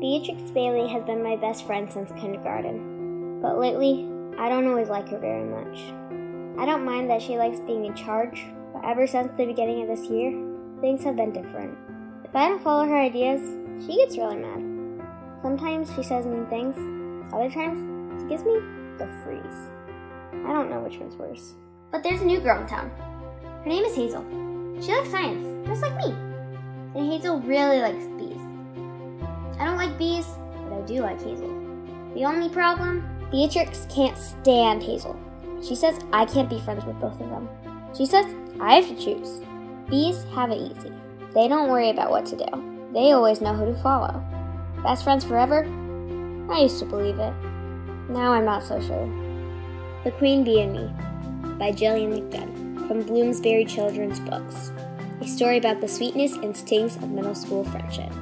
Beatrix Bailey has been my best friend since kindergarten, but lately, I don't always like her very much. I don't mind that she likes being in charge, but ever since the beginning of this year, things have been different. If I don't follow her ideas, she gets really mad. Sometimes she says mean things, other times she gives me the freeze. I don't know which one's worse. But there's a new girl in town. Her name is Hazel. She likes science, just like me. And Hazel really likes bees. I don't like bees, but I do like Hazel. The only problem? Beatrix can't stand Hazel. She says I can't be friends with both of them. She says I have to choose. Bees have it easy. They don't worry about what to do. They always know who to follow. Best friends forever? I used to believe it. Now I'm not so sure. The Queen Bee and Me by Gillian McDunn from Bloomsbury Children's Books. A story about the sweetness and stings of middle school friendship.